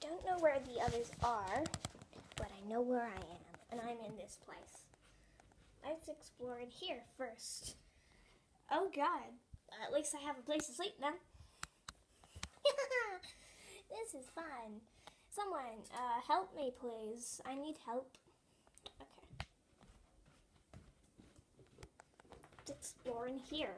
don't know where the others are, but I know where I am, and I'm in this place. Let's explore in here first. Oh God! At least I have a place to sleep now. this is fun. Someone, uh, help me, please. I need help. Okay. Let's explore in here.